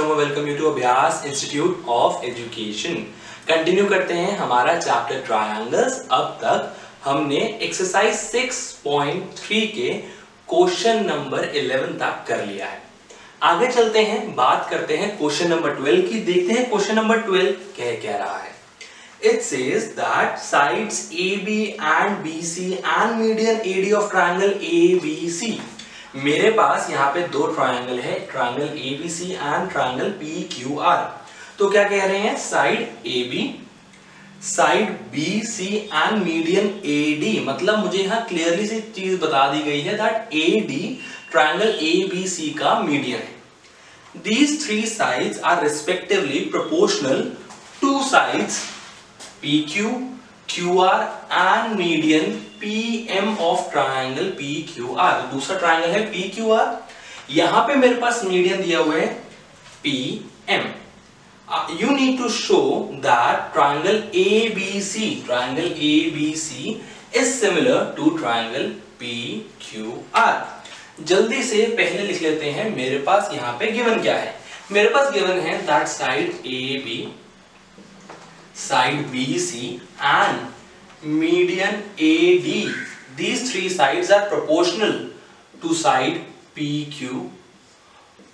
Sharma welcome you to Abhyas Institute of Education continue करते हैं हमारा चैप्टर ट्रायंगल्स अब तक हमने एक्सरसाइज 6.3 के क्वेश्चन नंबर 11 तक कर लिया है। आगे चलते हैं, बात करते हैं क्वेश्चन नंबर 12 की। देखते हैं क्वेश्चन नंबर 12 कह क्या रहा है। It says that sides AB and BC and median AD of triangle ABC मेरे पास यहाँ पे दो ट्राइंगल है triangle A B C and triangle P Q R तो क्या कह रहे हैं? Side A B side B C and median D मतलब मुझे यहाँ क्लियरली सी चीज़ बता दी गई है that A D triangle A B C का मीडियन है। These three sides are respectively proportional to three P Q Q R and sides P M of triangle P Q R दूसरा triangle है P Q R यहाँ पर मेरे पास medium दिया हुआ है P M you need to show that triangle A B C triangle A B C is similar to triangle P Q R जल्दी से पहले लिख लेते हैं, मेरे पास यहाँ पर गिवन क्या है? मेरे पास गिवन है that side A B side B C and median AD. These three sides are proportional to side PQ,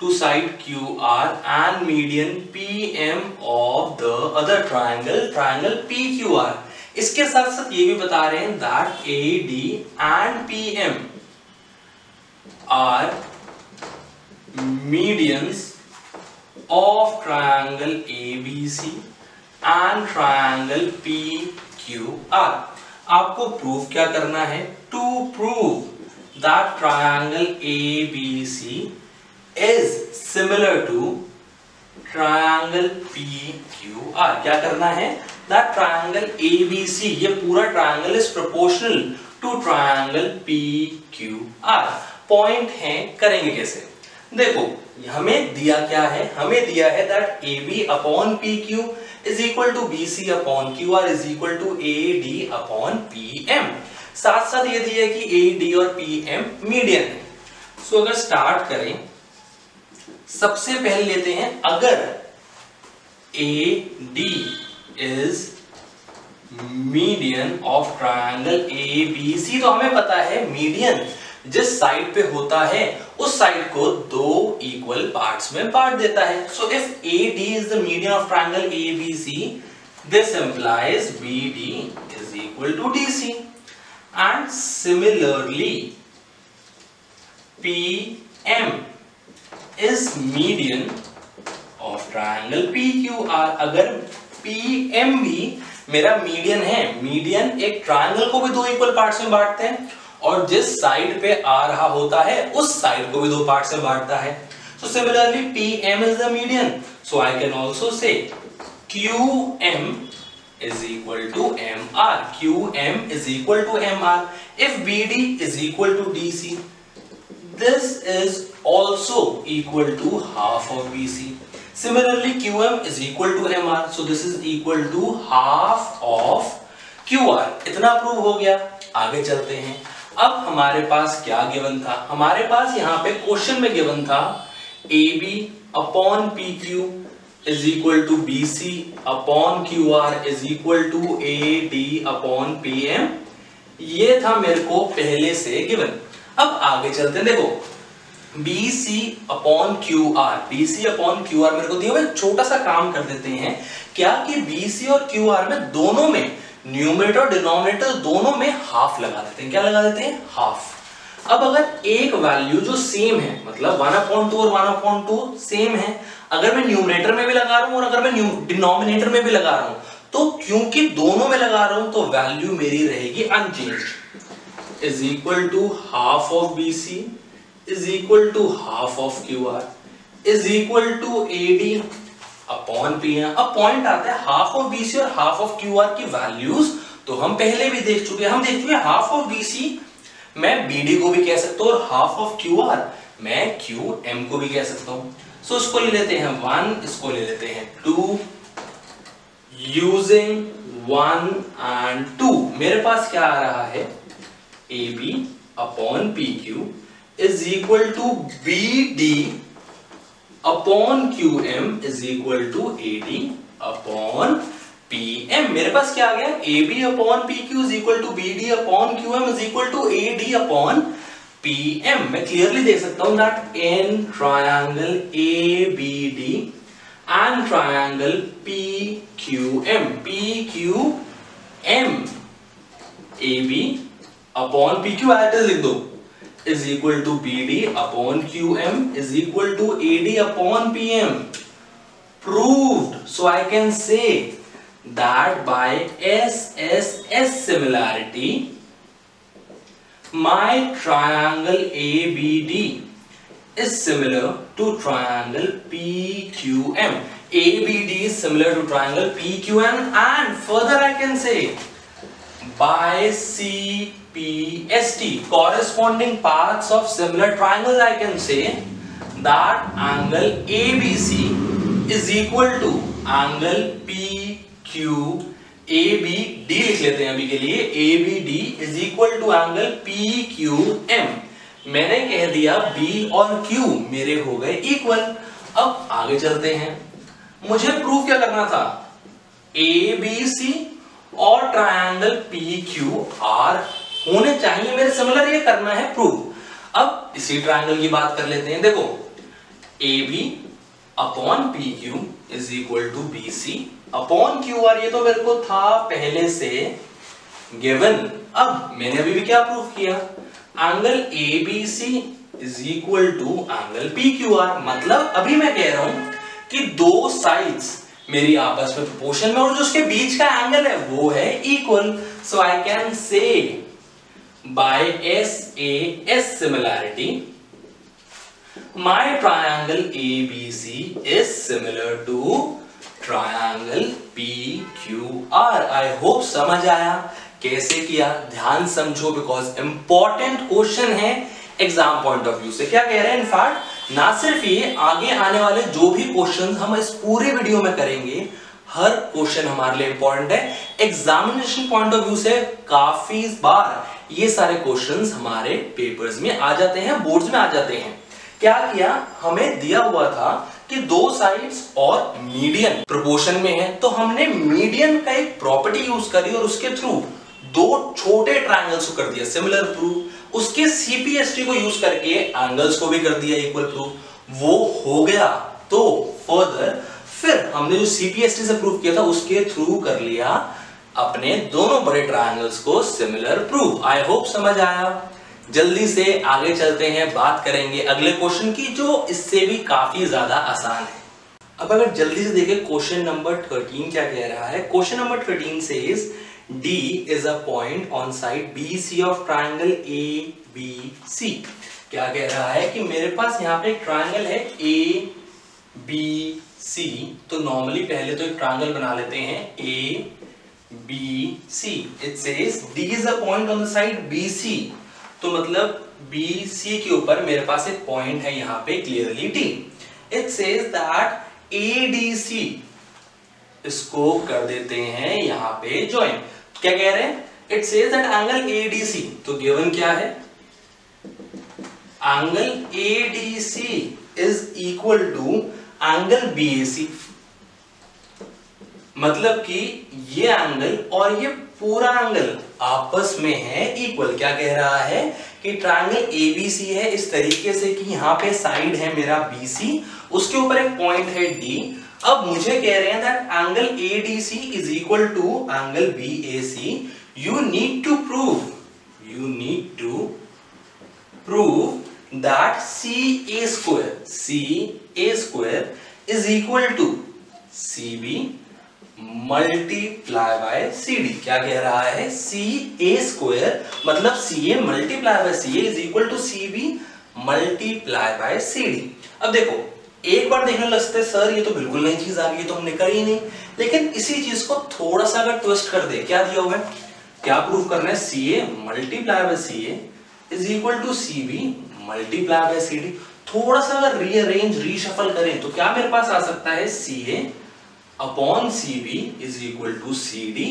to side QR and median PM of the other triangle, triangle PQR. इसके साथ साथ ये भी बता रहे हैं that AD and PM are medians of triangle ABC and triangle P Q R आपको proof क्या करना है? To prove that triangle A B C is similar to triangle P Q R क्या करना है? That triangle A B C ये पूरा triangle is proportional to triangle P Q R point है, करेंगे कैसे? देखो, हमें दिया क्या है? हमें दिया है that A B upon P Q is equal to BC upon QR is equal to AD upon PM. साथ साथ ये दिया कि AD और PM मीडियन है सो so, अगर स्टार्ट करें सबसे पहले लेते हैं अगर AD is median of triangle ABC तो हमें पता है मीडियन जिस साइड पे होता है उस साइड को दो इक्वल पार्ट्स में बांट देता है। So if A D is the median of triangle A B C this implies B D is equal to D C and similarly P M is median of triangle P Q R अगर P M भी मेरा median है median एक triangle को भी दो equal parts में बांटते हैं और जिस साइड पे आ रहा होता है, उस साइड को भी दो पार्ट से बांटता है। So similarly P M is the medium so I can also say Q M is equal to M R Q M is equal to M R if B D is equal to D C this is also equal to half of B C similarly Q M is equal to M R so this is equal to half इतना prove हो गया। आगे चलते हैं। अब हमारे पास क्या given था? हमारे पास यहाँ पे क्वेश्चन में गिवन था A B upon P Q is equal to B C upon Q R is equal to A D upon P M ये था मेरे को पहले से गिवन अब आगे चलते हैं, देखो। B C upon Q R B C upon Q R मेरे को दिया छोटा सा काम कर देते हैं। क्या कि बी सी और क्यू आर में दोनों में न्यूमरेटर और डिनोमिनेटर दोनों में हाफ़ लगा देते हैं। क्या लगा देते हैं? हाफ़ अब अगर एक वैल्यू जो सेम है मतलब वन अपॉइंट टू और वन अपॉइंट टू सेम है, अगर मैं न्यूमरेटर में भी लगा रहा हूँ और अगर मैं डिनोमिनेटर में भी लगा रहा हूँ तो क्योंकि दोनों में लगा रहा हूँ तो वैल्यू मेरी रहेगी unchanged is equal to half of B C is equal to half of Q R is equal to A D upon P है। अब पॉइंट आता है हाफ़ ऑफ़ बीसी और हाफ़ ऑफ़ क्यू आर की values तो हम पहले भी देख चुके हम देख चुके हैं हाफ़ ऑफ़ बीसी मैं बीडी को भी कह सकता हूँ और हाफ़ ऑफ़ क्यू आर मैं क्यू एम को भी कह सकता हूँ। सो so, इसको ले लेते हैं वन इसको ले लेते हैं two using one and two मेरे पास क्या आ रहा है? A B upon P Q is equal to B D upon Q M is equal to A D upon P M मेरे पास क्या आ गया? A B upon P Q is equal to B D upon Q M is equal to A D upon P M मैं clearly देख सकता हूँ that in triangle A B D and triangle P Q M P Q M A B upon P Q at लिख दो। Is equal to BD upon QM is equal to AD upon PM. Proved. So I can say that by SSS similarity, my triangle ABD is similar to triangle PQM. ABD is similar to triangle PQM and further I can say by CPST corresponding paths of similar triangles I can say that angle ABC is equal to angle PQ ABD लिख लेते हैं अभी के लिए ABD is equal to angle PQM मैंने कह दिया B और Q मेरे हो गए इक्वल अब आगे चलते हैं मुझे प्रूफ क्या करना था ABC और ट्रायंगल पी क्यू आर होने चाहिए। मेरे सिमिलर ये करना है प्रूव अब इसी ट्रायंगल की बात कर लेते हैं। देखो A B upon P Q is equal to B C upon Q R ये तो मेरे को था पहले से गिवन अब मैंने अभी भी क्या प्रूव किया? Angle A B C is equal to angle P Q R मतलब अभी मैं कह रहा हूँ कि दो साइड्स मेरी आपस में प्रोपोर्शन में और जो उसके बीच का एंगल है, वो है equal so I can say by S A S similarity my triangle ABC is similar to triangle PQR. I hope समझ आया. कैसे किया? ध्यान समझो बिकॉज़ इंपॉर्टेंट क्वेश्चन है. एग्ज़ाम पॉइंट ऑफ़ व्यू से क्या कह रहे हैं? इनफैक्ट ना सिर्फ़ ये, आगे आने वाले जो भी क्वेश्चन हम इस पूरे वीडियो में करेंगे, हर क्वेश्चन हमारे लिए इंपॉर्टेंट है। एग्जामिनेशन पॉइंट ऑफ़ व्यू से काफ़ी बार ये सारे क्वेश्चंस हमारे पेपर्स में आ जाते हैं बोर्ड्स में आ जाते हैं। क्या किया? हमें दिया हुआ था कि दो साइड्स और मीडियन प्रोपोर्शन में है। तो हमने मीडियन का एक प्रॉपर्टी यूज़ करी और उसके थ्रू दो छोटे ट्रायंगल्स को कर दिया। सिमिलर प्रूफ उसके सीपीएसटी को यूज़ करके एंगल्स को भी कर दिया इक्वल प्रूफ वो हो गया। तो फर्दर फिर हमने जो सीपीएसटी से प्रूफ किया था, उसके थ्रू कर लिया अपने दोनों बड़े ट्रायंगल्स को सिमिलर प्रूफ आई होप समझ आया। जल्दी से आगे चलते हैं, बात करेंगे अगले क्वेश्चन की, जो इससे भी काफ़ी ज़्यादा आसान है। अब अगर जल्दी से देखें क्वेश्चन नंबर थर्टीन क्या कह रहा है? क्वेश्चन नंबर थर्टीन से D is a point on side BC of triangle ABC. क्या कह रहा है कि मेरे पास यहाँ पे एक है ए बी सी तो नॉर्मली पहले तो एक ट्रायंगल बना लेते हैं A B C it says D is a point on the side B C तो मतलब बी सी के ऊपर मेरे पास एक पॉइंट है यहाँ पे clearly D it says that A D C इसको कर देते हैं यहाँ पे ज्वाइन क्या कह रहे हैं? It says that angle ADC तो गिवन क्या है? Angle ADC is equal to angle BAC मतलब कि ये एंगल और ये पूरा एंगल आपस में है इक्वल क्या कह रहा है? कि ट्रायंगल एबीसी है, इस तरीके से कि यहाँ पे साइड है मेरा बीसी उसके ऊपर एक पॉइंट है डी अब मुझे कह रहे हैं that angle A D C is equal to angle B A C you need to prove you need to prove that C A square C A square is equal to C B multiply by C D क्या कह रहा है? C A square मतलब C A multiply by C A is equal to C B multiply by C D अब देखो एक बार देखने लगते हैं, सर, ये तो बिल्कुल नई चीज़ आ गई तो हमने करी नहीं। लेकिन इसी चीज़ को थोड़ा सा अगर ट्विस्ट कर दे, क्या दिया हुआ है? क्या प्रूव करना है? C A multiply by C A is equal to C B multiply by C D थोड़ा सा अगर रीअरेंज रीशफल करें तो क्या मेरे पास आ सकता है? C A upon C B is equal to C D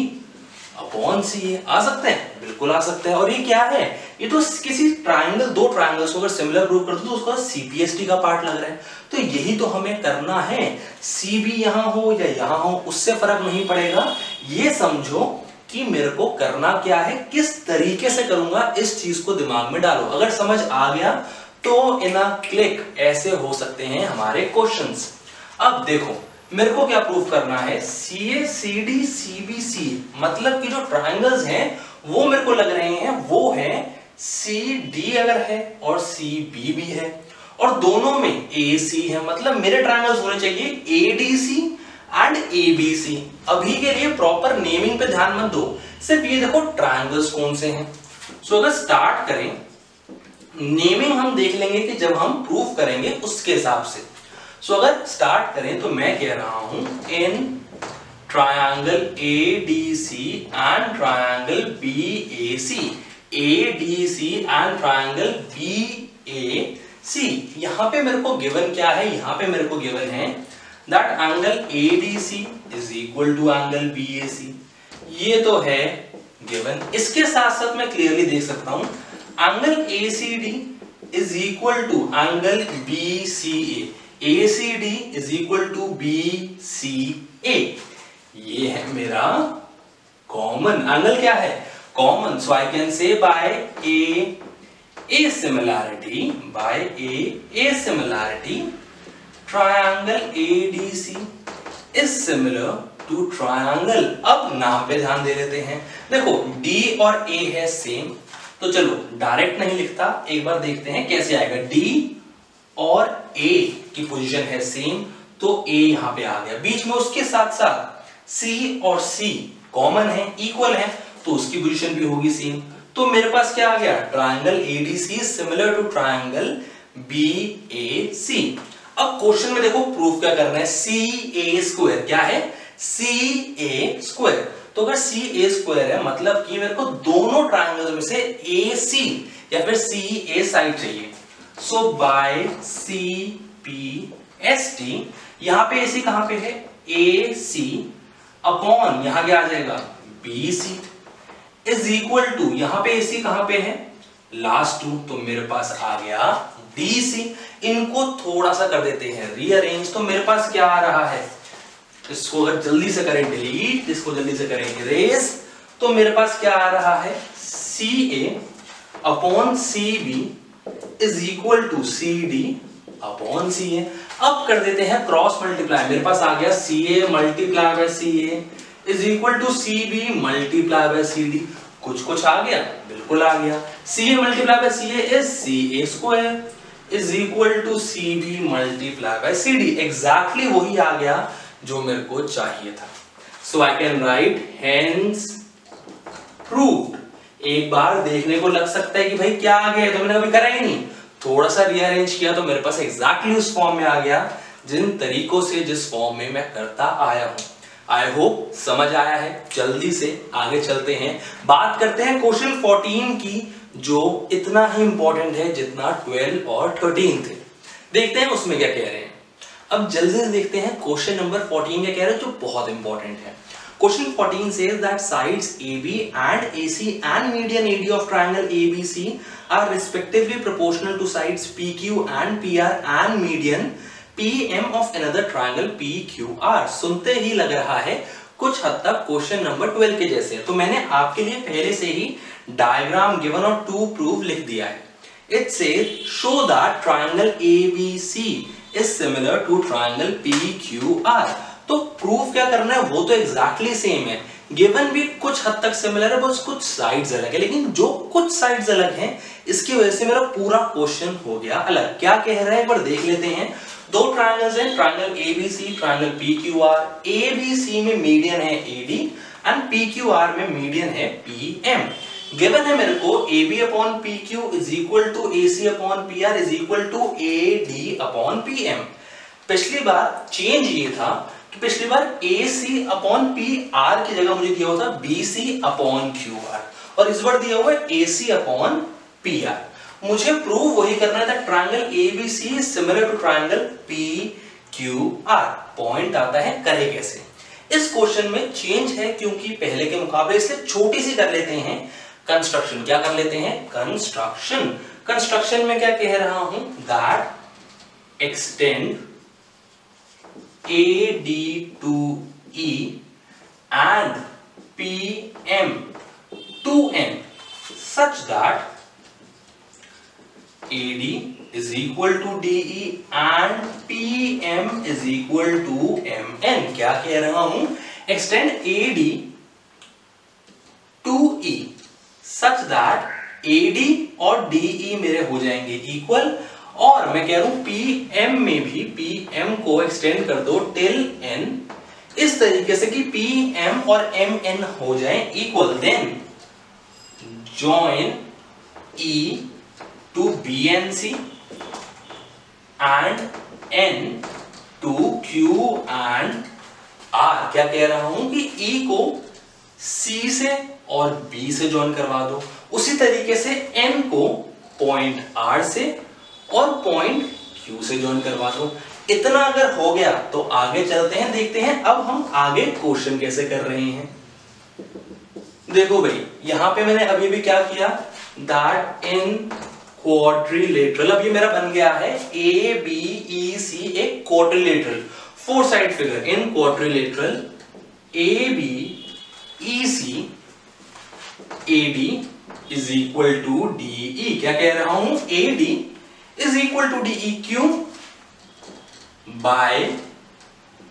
upon C? आ सकते हैं? बिल्कुल आ सकते हैं। और ये क्या है? ये तो किसी ट्राइंगल दो ट्राइंगल्स को अगर सिमिलर प्रूव करते तो उसका सीपीएसटी का पार्ट लग रहा है। तो यही तो हमें करना है। सी भी यहाँ हो या यहाँ हो, उससे फ़र्क नहीं पड़ेगा। ये समझो कि मेरे को करना क्या है, किस तरीके से करूँगा, इस चीज़ को दिमाग में डालो। अगर समझ आ गया तो इन क्लिक ऐसे हो सकते हैं हमारे क्वेश्चंस अब देखो मेरे को क्या प्रूफ करना है? सी ए C D C B C मतलब कि जो ट्राइंगल्स हैं, वो मेरे को लग रहे हैं, वो है सी डी अगर है और सी बी भी है। और दोनों में ए सी है मतलब मेरे ट्राइंगल्स होने चाहिए A D C and A B C अभी के लिए प्रॉपर नेमिंग पे ध्यान मत दो, सिर्फ़ ये देखो ट्राइंगल्स कौन से हैं। सो अगर स्टार्ट करें नेमिंग हम देख लेंगे कि जब हम प्रूफ करेंगे, उसके हिसाब से। सो so, अगर स्टार्ट करें तो मैं कह रहा हूँ in triangle A D C and triangle B A C A D C and triangle B A C यहाँ पे मेरे को गिवन क्या है? यहाँ पे मेरे को गिवन है that angle A D C is equal to angle B A C ये तो है गिवन इसके साथ साथ मैं क्लियरली देख सकता हूँ angle A C D is equal to angle B C A D is equal to B C A ये है मेरा कॉमन एंगल क्या है? Common so I can say by A A similarity by A A similarity triangle A D C is similar to triangle अब नाम पे ध्यान दे लेते हैं। देखो डी और ए है सेम तो चलो डायरेक्ट नहीं लिखता। एक बार देखते हैं कैसे आएगा। डी और ए की पोजीशन है सेम तो ए यहाँ पे आ गया। बीच में उसके साथ साथ सी और सी कॉमन है इक्वल है तो उसकी पोजीशन भी होगी सेम तो मेरे पास क्या आ गया? Triangle A ADC similar to triangle B A C अब क्वेश्चन में देखो प्रूफ क्या करना है? सी ए स्क्वायर क्या है? सी ए स्क्वायर तो अगर सी ए स्क्वायर है मतलब कि मेरे को दोनों ट्राइंगल में से ए सी या फिर सी ए साइड चाहिए। So by C P S T यहाँ पे ए सी कहाँ पे है? ए सी अपॉन यहाँ क्या आ जाएगा? B C is equal to यहाँ पे ए सी कहाँ पे है? लास्ट टू तो मेरे पास आ गया डी सी इनको थोड़ा सा कर देते हैं रीअरेंज तो मेरे पास क्या आ रहा है? इसको अगर जल्दी से करें डिलीट इसको जल्दी से करें इरेज तो मेरे पास क्या आ रहा है? C A upon C B is equal to C D upon C A अब कर देते हैं क्रॉस मल्टीप्लाई मेरे पास आ गया C A multiply by C A is equal to C B multiply by C D कुछ कुछ आ गया? बिल्कुल आ गया. C A multiply by C A is C A square is equal to C B multiply by C D exactly वही आ गया जो मेरे को चाहिए था. So I can write hence proved एक बार देखने को लग सकता है कि भाई क्या आ गया तो मैंने कभी करा ही नहीं। थोड़ा सा रीअरेंज किया तो मेरे पास एग्जैक्टली उस फॉर्म में आ गया, जिन तरीकों से, जिस फॉर्म में मैं करता आया हूँ। आई होप समझ आया है, जल्दी से आगे चलते हैं। बात करते हैं क्वेश्चन 14 की, जो इतना ही इंपॉर्टेंट है जितना 12 और 13 थे। देखते हैं उसमें क्या कह रहे हैं। अब जल्दी से देखते हैं क्वेश्चन नंबर 14 क्या कह रहे हैं, जो बहुत इंपॉर्टेंट है। Question 14 says that sides AB and AC and median AD of triangle ABC are respectively proportional to sides PQ and PR and median PM of another triangle PQR. सुनते ही लग रहा है कुछ हद तक क्वेश्चन नंबर 12 के जैसे तो मैंने आपके लिए पहले से ही डायग्राम गिवन और टू प्रूफ लिख दिया है it says show that triangle ABC is similar to triangle PQR तो प्रूफ क्या करना है? वो तो एग्जैक्टली exactly सेम है। गिवन भी कुछ हद तक सिमिलर है, बस कुछ साइड्स अलग है। लेकिन जो कुछ साइड्स अलग हैं, इसकी वजह से मेरा पूरा क्वेश्चन हो गया अलग। क्या कह रहे हैं? एक बार देख लेते हैं। दो ट्रायंगल्स हैं triangle ABC triangle PQR ABC में मीडियन है एडी एंड पीक्यूआर में मीडियन है पीएम गिवन है मेरे को AB upon PQ is equal to AC upon PR is equal to AD upon PM पिछली बार चेंज ये था तो पिछली बार A C upon P R की जगह मुझे दिया हुआ था B C upon Q R और इस बार दिया हुआ है A C upon P R मुझे प्रूव वही करना था triangle A B C similar to triangle P Q R point आता है करे कैसे इस क्वेश्चन में चेंज है क्योंकि पहले के मुकाबले इसलिए छोटी सी कर लेते हैं। कंस्ट्रक्शन क्या कर लेते हैं? कंस्ट्रक्शन कंस्ट्रक्शन में क्या कह रहा हूँ? That extend A D to E and P M to N such that AD is equal to DE and PM is equal to MN क्या कह रहा हूँ extend AD to E such that AD और DE मेरे हो जाएँगे equal और मैं कह रहा हूँ पी एम में भी पी एम को एक्सटेंड कर दो टिल एन इस तरीके से कि पी एम और एम एन हो जाए equal then join E to BNC and N to Q and R क्या कह रहा हूँ कि E को C से और B से ज्वाइन करवा दो। उसी तरीके से N को पॉइंट R से और पॉइंट Q से ज्वाइन करवा दो। इतना अगर हो गया तो आगे चलते हैं, देखते हैं, अब हम आगे क्वेश्चन कैसे कर रहे हैं। देखो भाई, यहाँ पे मैंने अभी भी क्या किया? दैट इन क्वाड्रिलेटरल अब ये मेरा बन गया है ए बी ई सी एक quadrilateral four side figure in quadrilateral A B E C A D is equal to D E क्या कह रहा हूँ? A D to D E क्यों बाय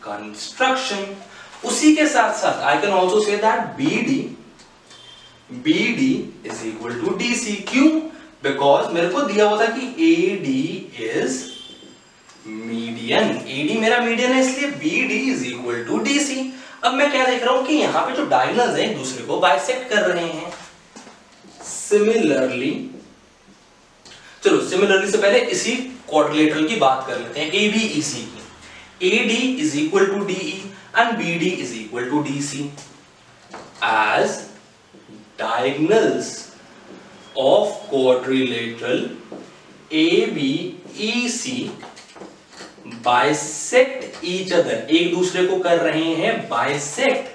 कंस्ट्रक्शन उसी के साथ साथ I can also say that B D B D is equal to D C क्यों बिकॉज़ मेरे को दिया हुआ था कि A D is median A D मेरा मीडियन है, इसलिए B D is equal to D C अब मैं क्या देख रहा हूँ कि यहाँ पे जो डायगनल्स हैं दूसरे को बाइसेक्ट कर रहे हैं। सिमिलरली चलो सिमिलरली से पहले इसी क्वाड्रिलेटरल की बात कर लेते हैं। ए बी ई सी की A D is equal to D E and B D is equal to D C as diagonals of quadrilateral ABEC bisect each other. एक दूसरे को कर रहे हैं bisect.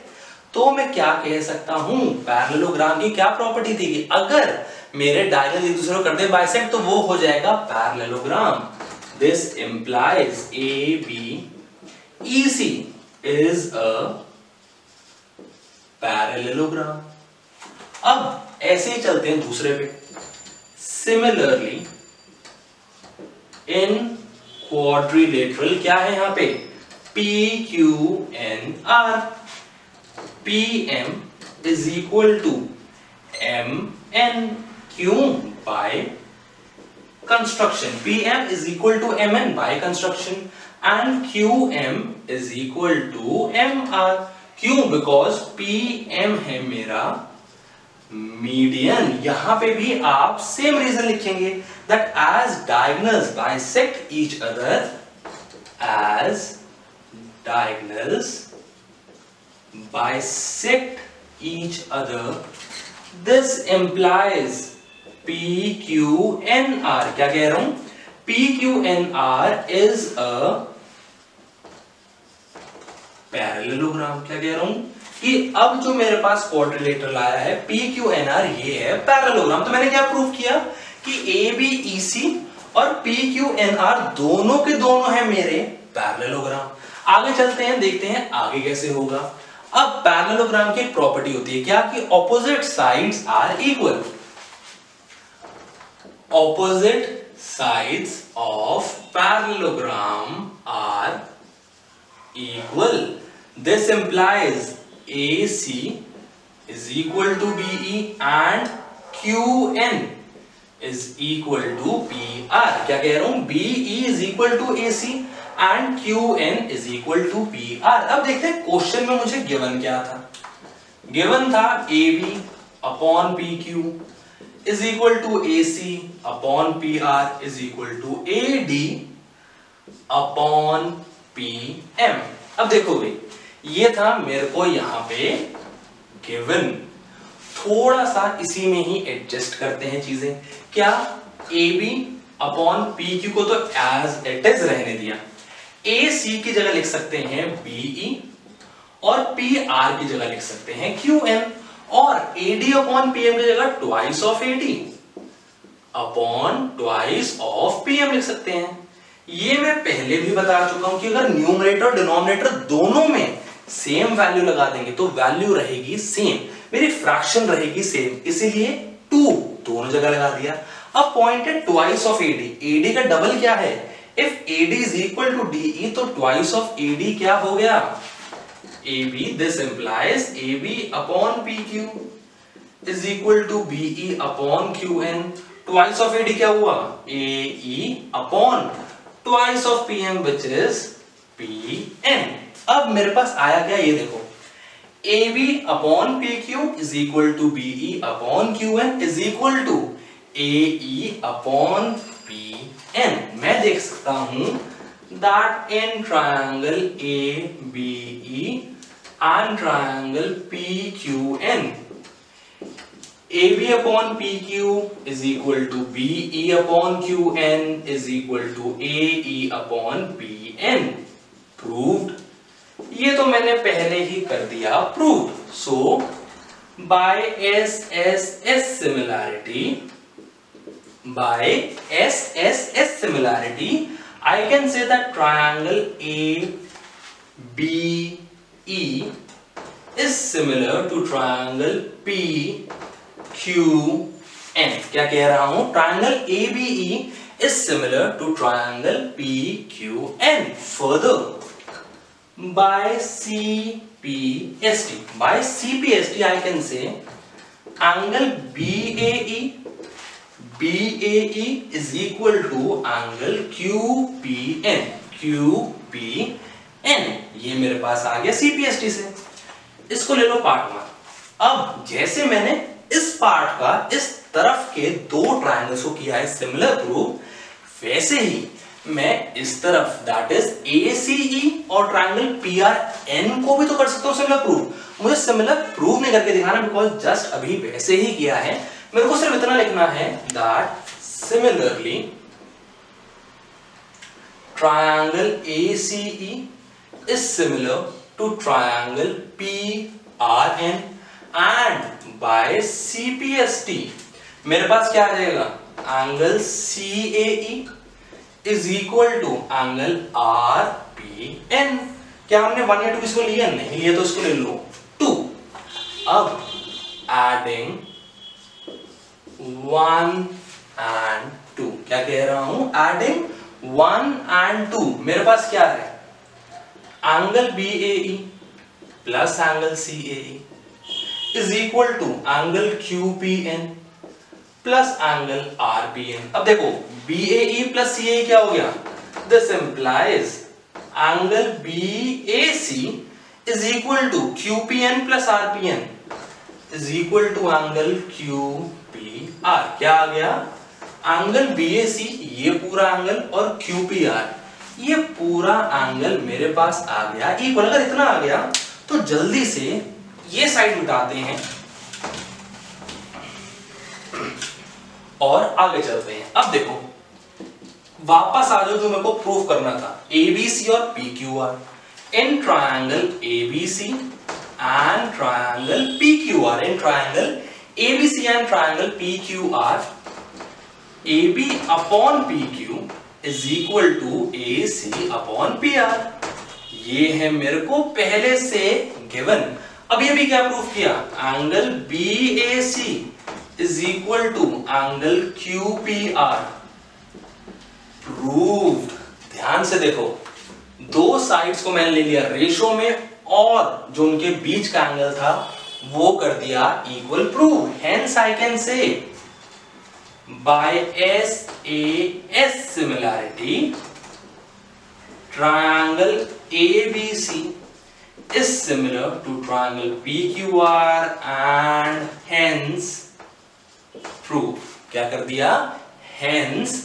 तो मैं क्या कह सकता हूँ? पैरेललोग्राम की क्या प्रॉपर्टी थी कि अगर मेरे डायगोनल एक दूसरे को कर दे बाइसेक्ट तो वो हो जाएगा parallelogram this implies A B E C is a parallelogram अब ऐसे ही चलते हैं दूसरे पे. सिमिलरली इन क्वाड्रिलेटरल क्या है यहाँ पे? P Q N R P M is equal to M N क्यों by construction P M is equal to M N by construction and Q M is equal to M R क्यों? Because P M है मेरा median यहाँ पे भी आप same reason लिखेंगे that as diagonals bisect each other as diagonals bisect each other this implies P Q N R क्या कह रहा हूँ? P Q N R is a parallelogram क्या कह रहा हूँ? कि अब जो मेरे पास क्वाड्रिलेटरल आया है पी क्यू एन आर ये है पैरेललोग्राम तो मैंने क्या प्रूव किया? कि ए बी ई सी और पी क्यू एन आर दोनों के दोनों है मेरे पैरेललोग्राम आगे चलते हैं, देखते हैं आगे कैसे होगा. अब पैरेललोग्राम की प्रॉपर्टी होती है क्या? कि opposite sides are equal opposite sides of parallelogram are equal this implies AC is equal to BE and QN is equal to PR क्या कह रहा हूँ BE is equal to AC and QN is equal to PR अब देखते हैं question में मुझे given क्या था गिवन था AB upon PQ is equal to AC upon PR is equal to AD upon PM अब देखो भाई, ये था मेरे को यहाँ पे गिवन थोड़ा सा इसी में ही एडजस्ट करते हैं चीज़ें। क्या? A B upon P Q को तो एज इट इज़ रहने दिया। ए सी की जगह लिख सकते हैं बीई और पी आर की जगह लिख सकते हैं क्यू एन और एडी अपॉन पीएम की जगह twice of AD upon twice of PM लिख सकते हैं। ये मैं पहले भी बता चुका हूँ कि अगर न्यूमरेटर और डिनोमिनेटर दोनों में सेम वैल्यू लगा देंगे तो वैल्यू रहेगी सेम मेरी फ्रैक्शन रहेगी सेम इसीलिए टू दोनों जगह लगा दिया। अब पॉइंट है ट्वाइस ऑफ़ एडी एडी का डबल क्या है? If AD is equal to DE तो ट्वाइस ऑफ़ एडी क्या हो गया? AB this implies AB upon PQ is equal to BE upon QN twice of AD क्या हुआ AE upon twice of PM which is PN अब मेरे पास आया क्या ये देखो AB upon PQ is equal to BE upon QN is equal to AE upon PN मैं देख सकता हूँ that in triangle ABE and triangle PQN. AB upon PQ is equal to BE upon QN is equal to AE upon PN. Proved? ये तो मैंने पहले ही कर दिया prove so by S S S similarity by S S S I can say that triangle A B E is similar to triangle P Q N क्या कह रहा हूँ triangle ABE is similar to triangle PQN further by CPST by CPST I can say angle BAE BAE is equal to angle QPN QPN ये मेरे पास आ गया CPST से। इसको ले लो पार्ट वन अब जैसे मैंने इस पार्ट का इस तरफ़ के दो ट्रायंगल्स को किया है सिमिलर प्रूफ वैसे ही मैं इस तरफ़ दैट इज़ ए और ट्रायंगल पी आर एन को भी तो कर सकता हूँ सिमिलर प्रूफ मुझे सिमिलर प्रूफ नहीं करके दिखाना बिकॉज़ जस्ट अभी वैसे ही किया है। मेरे को सिर्फ़ इतना लिखना है that similarly triangle A C E R N to triangle C P S T मेरे पास क्या आ जाएगा? Angle CAE is equal to angle R P N क्या हमने वन या टू इसको लिया? नहीं लिया तो इसको ले लो। टू अब एडिंग वन एंड टू क्या कह रहा हूँ? एडिंग वन एंड टू मेरे पास क्या है? Angle B A plus angle C A is equal to angle Q P N plus angle R P N अब देखो बी ए प्लस सी ए क्या हो गया? This implies angle B A C is equal to Q P N plus R P N is equal to angle Q आ गया? Angle BAC ये पूरा angle और QPR ये पूरा एंगल मेरे पास आ गया। इक्वल अगर इतना आ गया तो जल्दी से ये साइड मिटाते हैं। और आगे चलते हैं। अब देखो, वापस आ जाओ जो मेरे को प्रूफ करना था। एबीसी और P Q R in triangle ABC and Q R in triangle P Q R AB is equal to A C upon P R ये है मेरे को पहले से गिवन अब ये भी क्या प्रूफ किया? Angle B A C is equal to angle Q P R proved ध्यान से देखो. दो साइड्स को मैंने ले लिया रेशो में और जो उनके बीच का एंगल था वो कर दिया equal proof hence I can say by S A S similarity triangle A B C is similar to triangle B Q R and hence proof क्या कर दिया? हेंस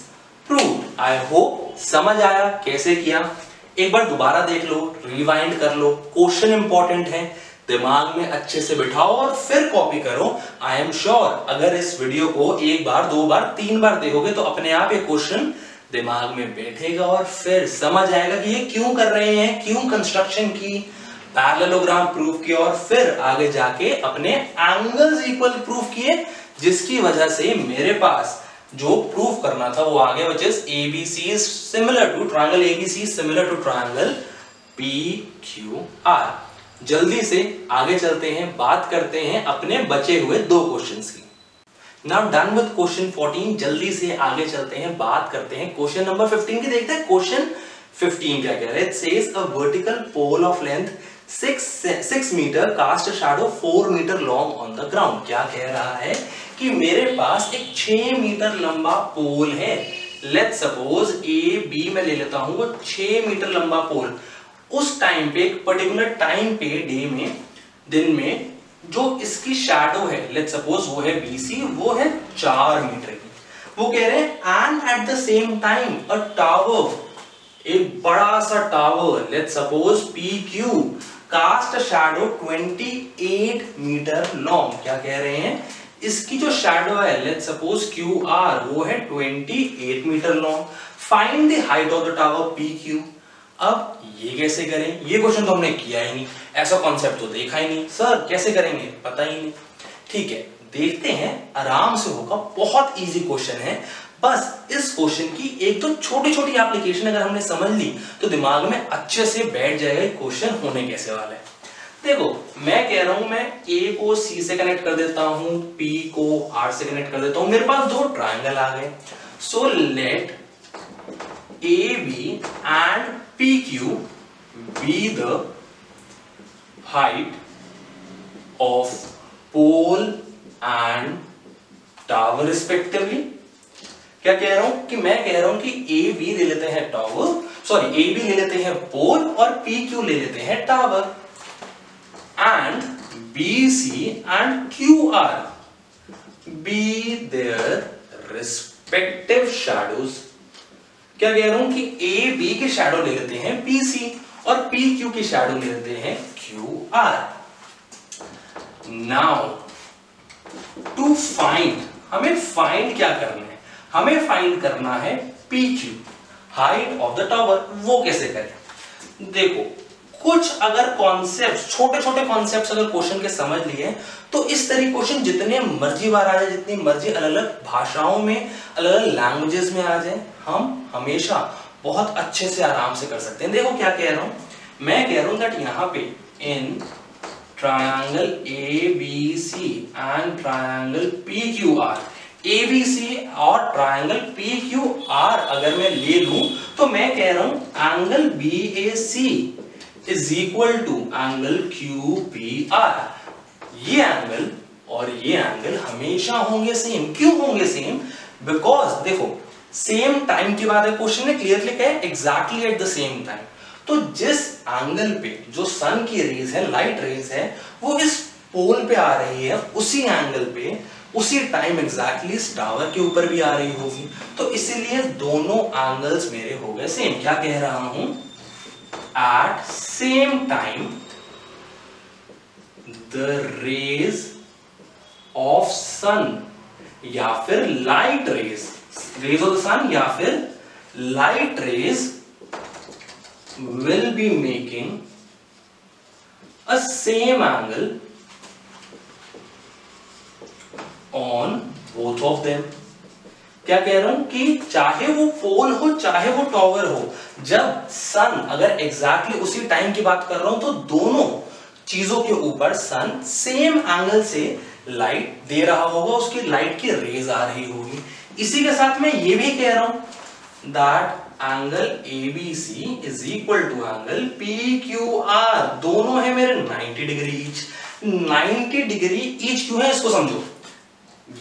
प्रूफ आई होप समझ आया कैसे किया? एक बार दोबारा देख लो रिवाइंड कर लो। क्वेश्चन इंपॉर्टेंट है। दिमाग में अच्छे से बिठाओ और फिर कॉपी करो। आई एम श्योर अगर इस वीडियो को एक बार, दो बार, तीन बार देखोगे तो अपने आप ये क्वेश्चन दिमाग में बैठेगा और फिर समझ आएगा कि ये क्यों कर रहे हैं, क्यों कंस्ट्रक्शन की पैरेललोग्राम प्रूफ किया और फिर आगे जाके अपने एंगल्स इक्वल प्रूफ किए, जिसकी वजह से मेरे पास जो प्रूफ करना था वो आगे which is ABC is similar to triangle ABC is similar to triangle PQR जल्दी से आगे चलते हैं, बात करते हैं अपने बचे हुए दो क्वेश्चंस की। नाउ डन विद क्वेश्चन 14 जल्दी से आगे चलते हैं, बात करते हैं क्वेश्चन नंबर 15 की, देखते हैं क्वेश्चन 15 क्या कह रहा है। It says a vertical pole of length 6 6 metre cast shadow 4 metre long on the ground क्या कह रहा है कि मेरे पास एक 6 मीटर लंबा पोल है। लेट्स सपोज़ ए बी में ले लेता हूँ, वो 6 मीटर लंबा पोल उस टाइम पे, एक पर्टिकुलर टाइम पे डे में, दिन में, जो इसकी शैडो है लेट सपोज़ वो है बीसी वो है चार मीटर की। वो कह रहे हैं and at the same time a tower एक बड़ा सा tower let suppose P Q cast shadow 28 metre long क्या कह रहे हैं? इसकी जो शैडो है लेट सपोज़ क्यू आर वो है 28 metre long find the height of the tower P Q अब ये कैसे करें? ये क्वेश्चन तो हमने किया ही नहीं। ऐसा कॉन्सेप्ट तो देखा ही नहीं। सर कैसे करेंगे? पता ही नहीं। ठीक है, देखते हैं। आराम से होगा। बहुत इजी क्वेश्चन है। बस इस क्वेश्चन की एक तो छोटी छोटी एप्लीकेशन अगर हमने समझ ली तो दिमाग में अच्छे से बैठ जाएगा क्वेश्चन होने कैसे वाला है। देखो, मैं कह रहा हूँ, मैं ए को सी से कनेक्ट कर देता हूँ पी को आर से कनेक्ट कर देता हूँ। मेरे पास दो ट्राइंगल आ गए। So let A B and PQ be the height of pole and tower respectively क्या कह रहा हूँ? कि मैं कह रहा हूँ कि ए बी ले लेते हैं टावर सॉरी ए बी ले लेते हैं पोल और पी क्यू ले लेते हैं tower and B C and Q R be their respective shadows क्या कह रहा हूँ कि ए बी के शेडो ले लेते हैं पी सी और पी क्यू के शेडो ले लेते हैं Q R now to find हमें फाइंड क्या करना है? हमें फाइंड करना है P Q height of the tower वो कैसे करें? देखो कुछ अगर कॉन्सेप्ट छोटे छोटे कॉन्सेप्ट अगर क्वेश्चन के समझ लिए तो इस तरह क्वेश्चन जितने मर्ज़ी बार आ जाए, जितनी मर्ज़ी अलग अलग भाषाओं में अलग अलग लैंग्वेजेस में आ जाए, हम हमेशा बहुत अच्छे से आराम से कर सकते हैं। देखो क्या कह रहा हूँ। मैं कह रहा हूँ दैट यहाँ पे in triangle A B C and triangle P Q R A B C और ट्रायंगल पी क्यू आर अगर मैं ले लू तो मैं कह रहा हूँ angle B A C is equal to angle Q P R ये एंगल और ये एंगल हमेशा होंगे सेम क्यों होंगे सेम बिकॉज़ देखो सेम टाइम के बाद क्वेश्चन ने क्लियरली कहा exactly at the same time तो जिस एंगल पे जो सन की रेज है लाइट रेज है, वो इस पोल पे आ रही है, उसी एंगल पे, उसी टाइम एग्जैक्टली इस टावर के ऊपर भी आ रही होगी। तो इसीलिए दोनों एंगल्स मेरे हो गए सेम क्या कह रहा हूँ? at same time the rays of sun या फिर light rays rays of the sun या फिर light rays will be making a same angle on both of them क्या कह रहा हूँ कि चाहे वो पोल हो, चाहे वो टॉवर हो, जब सन अगर एग्जैक्टली exactly उसी टाइम की बात कर रहा हूँ तो दोनों चीज़ों के ऊपर सन सेम एंगल से लाइट दे रहा होगा, उसकी लाइट की रेज आ रही होगी। इसी के साथ मैं ये भी कह रहा हूँ that angle A B C is equal to angle P Q R दोनों है मेरे 90 डिग्री ईच 90 डिग्री ईच क्यों है, इसको समझो।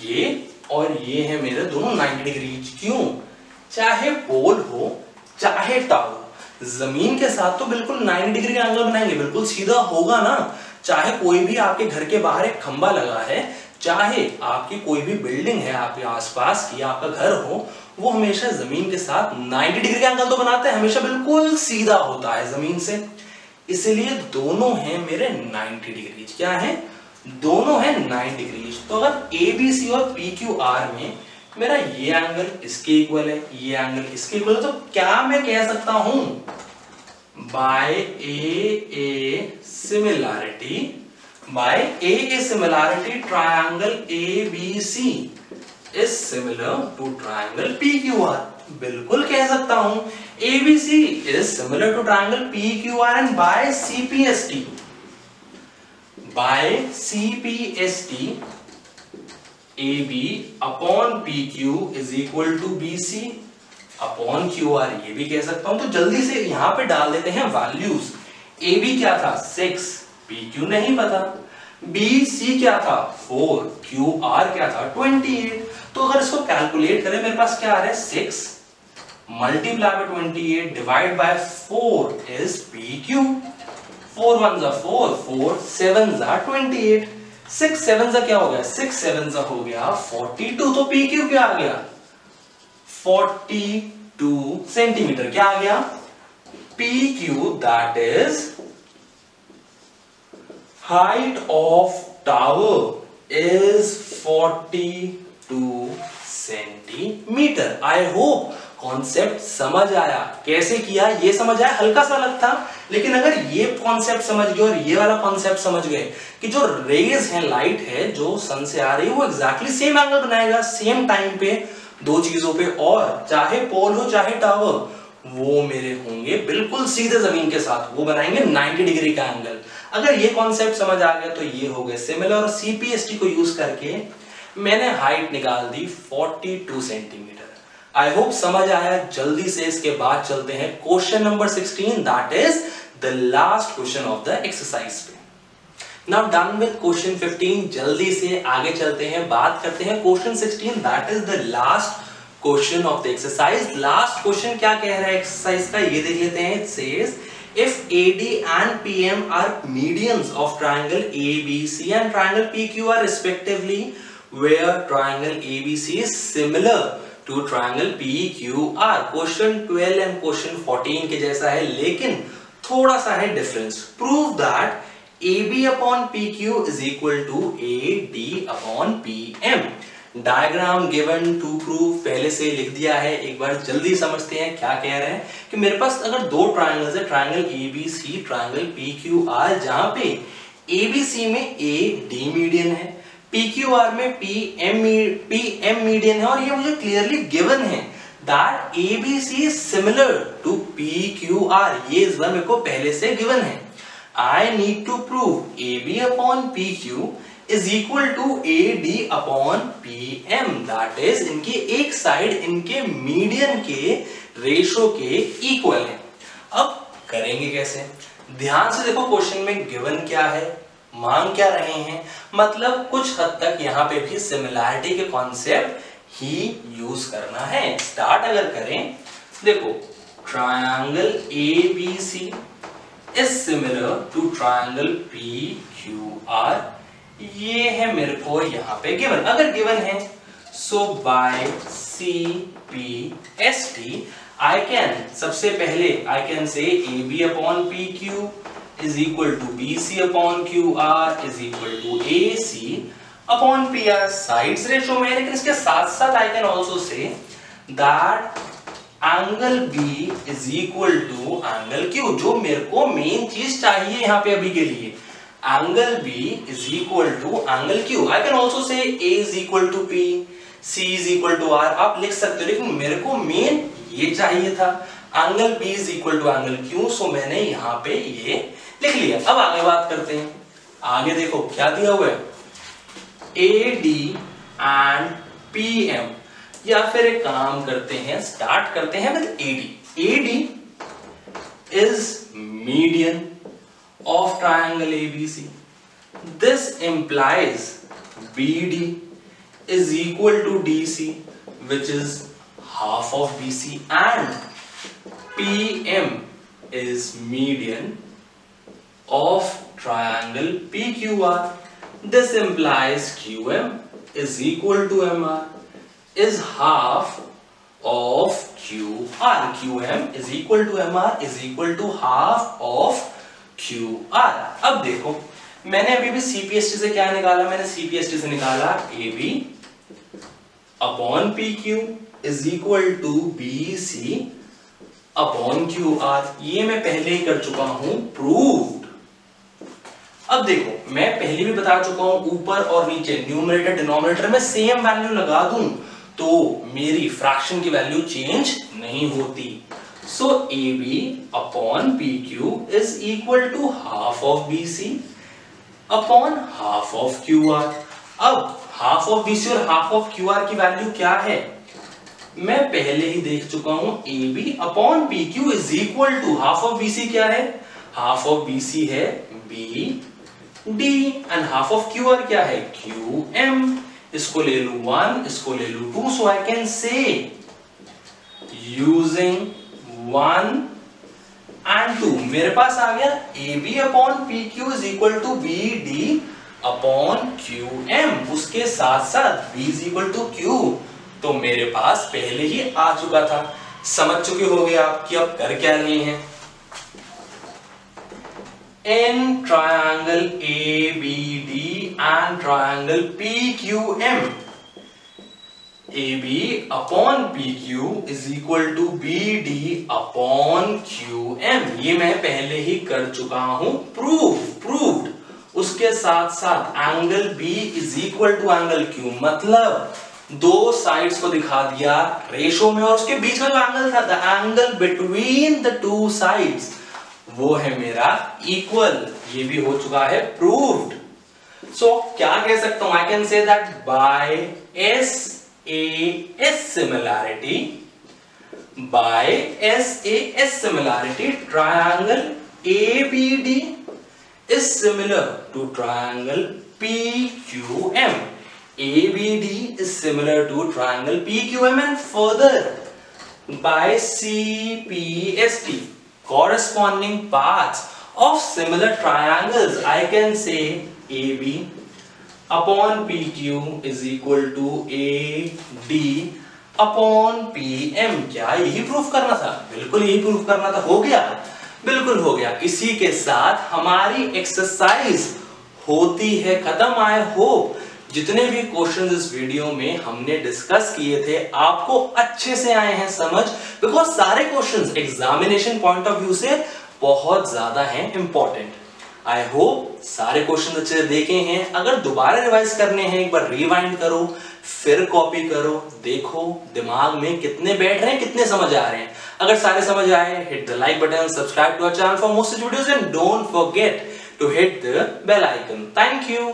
ये और ये है मेरे दोनों 90 डिग्री क्यों? चाहे पोल हो, चाहे टावर ज़मीन के साथ तो बिल्कुल 90 डिग्री का एंगल बनाएँगे, बिल्कुल सीधा होगा ना? चाहे कोई भी आपके घर के बाहर एक खंबा लगा है, चाहे आपकी कोई भी बिल्डिंग है आपके आसपास की, आपका घर हो, वो हमेशा ज़मीन के साथ 90 डिग्री का एंगल तो बनाते हैं, हमेशा बिल्कुल सीधा होता है ज़मीन से। इसलिए दोनों हैं मेरे 90 डिग्री। क्या है? दोनों है नाइन डिग्री तो अगर ए बी सी और पी क्यू आर में मेरा ये एंगल इसके इक्वल है, ये एंगल इसके इक्वल है तो क्या मैं कह सकता हूँ? By A A similarity by A A similarity triangle A B C is similar to triangle P Q R बिल्कुल कह सकता हूँ। A B C is similar to triangle P Q R and by C P S T by CPST AB upon PQ is equal to BC upon R ये भी कह सकता हूँ तो जल्दी से यहाँ पे डाल देते हैं वैल्यूज़ बी क्या था? सिक्स पी क्यू नहीं पता. सी क्या था? फोर क्यू आर क्या था? ट्वेंटी एट तो अगर इसको कैलकुलेट करें, मेरे पास क्या आ रहा है? Six multiply by twenty eight divide by four is P Q four one जा फोर फोर सेवन जा ट्वेंटी एट, सिक्स सेवन जा क्या हो गया? सिक्स सेवन जा हो गया, फोर्टी टू तो पी क्यू क्या आ गया। 42 सेंटीमीटर क्या आ गया? P Q that is height of tower is 42 centimetre I hope concept समझ आया। कैसे किया? ये समझ आया। हल्का सा अलग था। लेकिन अगर ये कॉन्सेप्ट समझ गए और ये वाला कॉन्सेप्ट समझ गए कि जो रेज है लाइट है, जो सन से आ रही है, वो एग्जैक्टली सेम एंगल बनाएगा सेम टाइम पे, दो चीज़ों पे। और चाहे पोल हो, चाहे टावर वो मेरे होंगे बिल्कुल सीधे ज़मीन के साथ। वो बनाएँगे 90 डिग्री का एंगल अगर ये कॉन्सेप्ट समझ आ गया तो ये हो गए सिमिलर और सीपीएसटी को यूज़ करके मैंने हाइट निकाल दी 42 सेंटीमीटर आई होप समझ आया, जल्दी से इसके बाद चलते हैं। Question number 16 that is the last question of the exercise पे। नाउ डन विद क्वेश्चन 15 जल्दी से आगे चलते हैं, बात करते हैं। Question 16 that is the last question of the exercise last question क्या कह रहा है एक्सरसाइज का? ये देख लेते हैं it says if AD and PM are medians of triangle ABC and triangle PQR respectively, where triangle ABC is similar to triangle PQR question 12 and question 14 के जैसा है, लेकिन थोड़ा सा है difference prove that AB upon PQ is equal to AD upon PM. Diagram given to prove पहले से लिख दिया है, एक बार जल्दी समझते हैं क्या कह रहे हैं कि मेरे पास अगर दो ट्राइंगल्स है triangle A B C triangle P Q R जहाँ पे ए बी सी में ए डी मीडियन है पी क्यू आर में P M P M median है और ये मुझे क्लियरली गिवन है। That A B C similar to P Q R ये इस बार मेरे को पहले से गिवन है। I need to prove AB upon PQ is equal to AD upon PM. That is, इनकी एक साइड इनके मीडियन के रेशो के इक्वल है। अब करेंगे कैसे? ध्यान से देखो क्वेश्चन में गिवन क्या है? मांग क्या रहे हैं? मतलब कुछ हद तक यहाँ पे भी सिमिलैरिटी के कॉन्सेप्ट ही यूज़ करना है। स्टार्ट अगर करें, देखो triangle A B C is similar to triangle PQR ये है मेरे को यहाँ पे गिवन अगर गिवन है so by C P S T I can सबसे पहले I can say A B upon P Q C upon Q R is equal to A C upon P R sides ratio में लेकिन इसके साथ साथ I can also say that angle B is equal to angle Q जो मेरे को main चीज़ चाहिए यहाँ पे अभी के लिए। Angle B is equal to angle Q I can also say A is equal to P C is equal to R आप लिख सकते हो, लेकिन मेरे को मेन ये चाहिए था। Angle B is equal to angle Q so मैंने यहाँ पे ये लिख लिया। अब आगे बात करते हैं। आगे देखो, क्या दिया हुआ है? A D and P M या फिर एक काम करते हैं स्टार्ट करते हैं with AD AD is median of triangle ABC this implies BD is equal to DC which is half of BC and PM is median of triangle PQR this implies QM is equal to MR is half of QR. QM is equal to MR is equal to half of QR. अब देखो मैंने अभी भी CPST से क्या निकाला मैंने CPST से निकाला AB upon PQ is equal to BC Q R ये मैं पहले ही कर चुका हूँ प्रूव्ड अब देखो, मैं पहले भी बता चुका हूँ, ऊपर और नीचे न्यूमरेटर डिनोमिनेटर में सेम वैल्यू लगा दूँ तो मेरी फ्रैक्शन की वैल्यू चेंज नहीं होती। So A B upon P Q is equal to half of B C upon half of Q R अब हाफ़ ऑफ़ बी सी और हाफ़ ऑफ़ क्यू आर की वैल्यू क्या है? मैं पहले ही देख चुका हूँ A B upon P Q is equal to half of B C क्या है? हाफ़ ऑफ़ बी सी है B D and half of Q R क्या है? क्यू एम इसको ले लू वन इसको ले लू two so I can say using one and two मेरे पास आ गया A B upon P Q is equal to B D upon Q M उसके साथ साथ B is equal to Q तो मेरे पास पहले ही आ चुका था। समझ चुके हो गए आप कि अब कर क्या रहे हैं। In triangle ABD and triangle PQM. AB upon PQ is equal to BD upon QM. ये मैं पहले ही कर चुका हूँ। प्रूफ प्रूव्ड उसके साथ साथ angle B is equal to angle Q. मतलब दो साइड्स को दिखा दिया रेशो में और उसके बीच में जो एंगल था। The angle between the two sides वो है मेरा इक्वल ये भी हो चुका है प्रूव्ड सो so, क्या कह सकता हूँ? I can say that by S A S similarity by S A S similarity triangle A B D is similar to triangle P Q M A B D is P M P corresponding parts of similar triangles. I can say AB upon PQ is equal to AD upon PM क्या यही proof करना था? बिल्कुल यही proof करना था। हो गया। बिल्कुल हो गया। इसी के साथ हमारी एक्सरसाइज होती है, खत्म आए होप जितने भी क्वेश्चंस इस वीडियो में हमने डिस्कस किए थे, आपको अच्छे से आए हैं समझ बिकॉज़ सारे questions examination point of view से बहुत ज़्यादा हैं इंपॉर्टेंट आई होप सारे क्वेश्चन अच्छे से देखे हैं। अगर दोबारा रिवाइज करने हैं, एक बार रिवाइंड करो, फिर कॉपी करो, देखो दिमाग में कितने बैठ रहे हैं, कितने समझ आ रहे हैं। अगर सारे समझ आए hit the like button subscribe to our channel for most videos and don't forget to hit the bell icon thank you